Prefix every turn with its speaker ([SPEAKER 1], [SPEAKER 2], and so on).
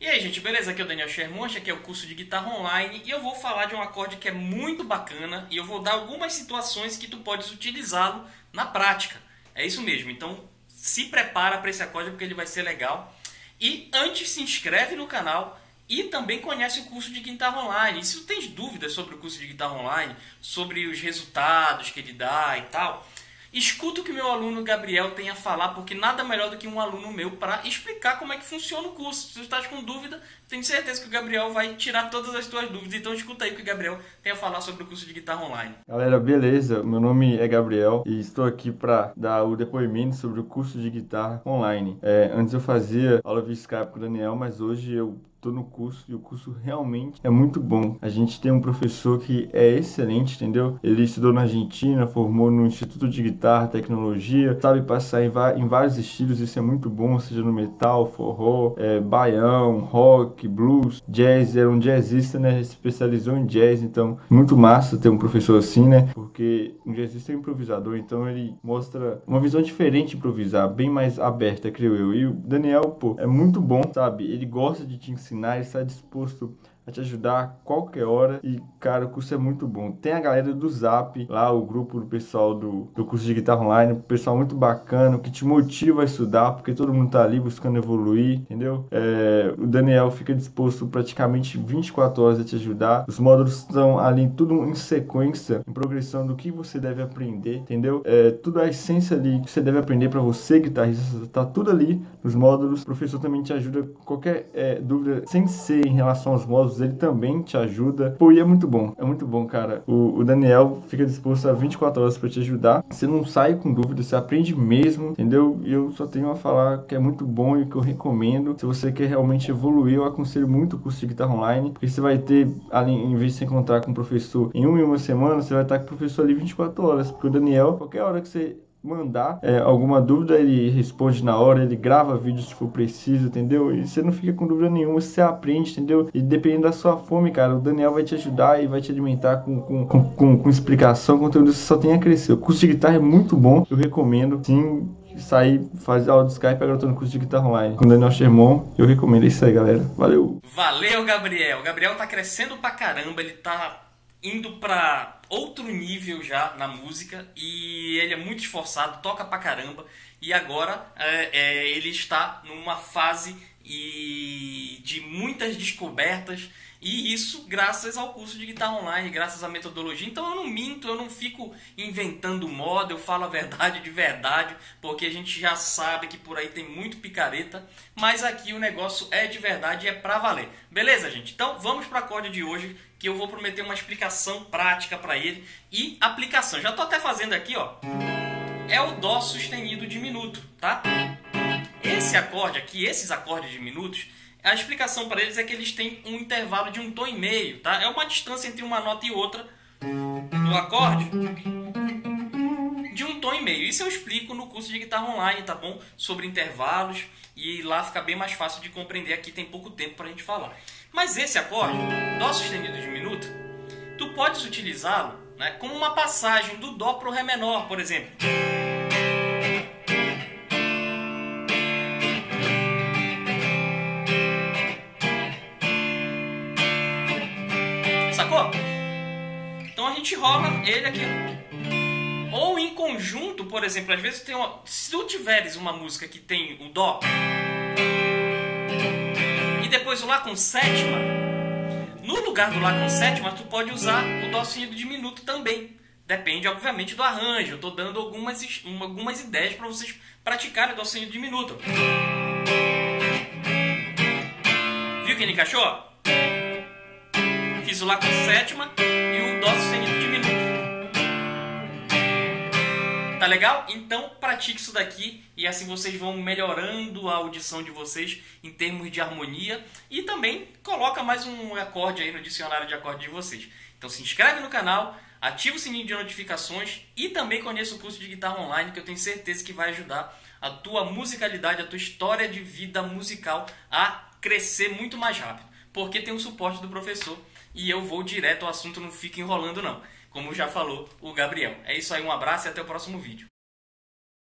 [SPEAKER 1] E aí, gente, beleza? Aqui é o Daniel Shermonte, aqui é o curso de guitarra online e eu vou falar de um acorde que é muito bacana e eu vou dar algumas situações que tu podes utilizá-lo na prática. É isso mesmo, então se prepara para esse acorde porque ele vai ser legal. E antes se inscreve no canal e também conhece o curso de guitarra online. E se tu tens dúvidas sobre o curso de guitarra online, sobre os resultados que ele dá e tal, Escuta o que meu aluno Gabriel tem a falar, porque nada melhor do que um aluno meu para explicar como é que funciona o curso. Se tu estás com dúvida, tenho certeza que o Gabriel vai tirar todas as tuas dúvidas. Então escuta aí o que o Gabriel tem a falar sobre o curso de guitarra online.
[SPEAKER 2] Galera, beleza? Meu nome é Gabriel e estou aqui para dar o depoimento sobre o curso de guitarra online. É, antes eu fazia aula via Skype com o Daniel, mas hoje eu estou no curso e o curso realmente é muito bom. A gente tem um professor que é excelente, entendeu? Ele estudou na Argentina, formou no Instituto de Guitarra, Tecnologia, sabe passar em, em vários estilos, isso é muito bom, seja no metal, forró, é, baião, rock, blues, jazz. Era um jazzista, né? Especializou em jazz, então muito massa ter um professor assim, né? Porque um jazzista é um improvisador, então ele mostra uma visão diferente de improvisar, bem mais aberta, creio eu. E o Daniel, pô, é muito bom, sabe? Ele gosta de te ensinar está disposto a te ajudar a qualquer hora. E, cara, o curso é muito bom. Tem a galera do Zap, lá o grupo do pessoal do, do curso de guitarra online, pessoal muito bacana, que te motiva a estudar, porque todo mundo tá ali buscando evoluir, entendeu? É, o Daniel fica disposto praticamente 24 horas a te ajudar. Os módulos estão ali tudo em sequência, em progressão do que você deve aprender, entendeu? É, tudo a essência ali que você deve aprender para você, guitarrista, tá tudo ali nos módulos. O professor também te ajuda qualquer é, dúvida, sem ser em relação aos módulos ele também te ajuda. Pô, e é muito bom, é muito bom, cara. O, o Daniel fica disposto a 24 horas para te ajudar. Você não sai com dúvida, você aprende mesmo, entendeu? E eu só tenho a falar que é muito bom e que eu recomendo. Se você quer realmente evoluir, eu aconselho muito o curso de guitarra online, porque você vai ter, ali, em vez de se encontrar com o professor em uma e uma semana, você vai estar com o professor ali 24 horas. Porque o Daniel, qualquer hora que você mandar é, alguma dúvida, ele responde na hora, ele grava vídeos se for preciso, entendeu? E você não fica com dúvida nenhuma, você aprende, entendeu? E dependendo da sua fome, cara, o Daniel vai te ajudar e vai te alimentar com, com, com, com, com explicação, conteúdo você só tem a crescer. O curso de guitarra é muito bom, eu recomendo, sim. Sair, fazer aula do Skype, agora eu tô no curso de guitarra online com o Daniel Sherman. Eu recomendo é isso aí, galera. Valeu!
[SPEAKER 1] Valeu, Gabriel! O Gabriel tá crescendo pra caramba, ele tá indo para outro nível já na música e ele é muito esforçado, toca pra caramba. E agora é, é, ele está numa fase e de muitas descobertas e isso graças ao curso de guitarra online, graças à metodologia. Então eu não minto, eu não fico inventando moda, eu falo a verdade de verdade, porque a gente já sabe que por aí tem muito picareta, mas aqui o negócio é de verdade e é pra valer. Beleza, gente? Então vamos para acorde de hoje, que eu vou prometer uma explicação prática para ele e aplicação. Já tô até fazendo aqui, ó. É o dó sustenido diminuto, tá? Esse acorde aqui, esses acordes diminutos, a explicação para eles é que eles têm um intervalo de um tom e meio, tá? É uma distância entre uma nota e outra do acorde de um tom e meio. Isso eu explico no curso de guitarra online, tá bom? Sobre intervalos e lá fica bem mais fácil de compreender. Aqui tem pouco tempo para a gente falar. Mas esse acorde, Dó sustenido diminuto, tu podes utilizá-lo né, como uma passagem do Dó para o Ré menor, por exemplo. Gente rola ele aqui. Ou em conjunto, por exemplo, às vezes tem uma, se tu tiveres uma música que tem o dó e depois o lá com sétima, no lugar do lá com sétima tu pode usar o dó sustenido diminuto também. Depende, obviamente, do arranjo. Eu estou dando algumas, algumas ideias para vocês praticarem o dó sustenido diminuto. Viu que ele encaixou? Fiz o Lá com sétima e o Dó sustenido diminuto. Tá legal? Então pratique isso daqui e assim vocês vão melhorando a audição de vocês em termos de harmonia e também coloca mais um acorde aí no dicionário de acorde de vocês. Então se inscreve no canal, ativa o sininho de notificações e também conheça o curso de guitarra online que eu tenho certeza que vai ajudar a tua musicalidade, a tua história de vida musical a crescer muito mais rápido, porque tem o suporte do professor e eu vou direto ao assunto, não fica enrolando não. Como já falou o Gabriel. É isso aí, um abraço e até o próximo vídeo.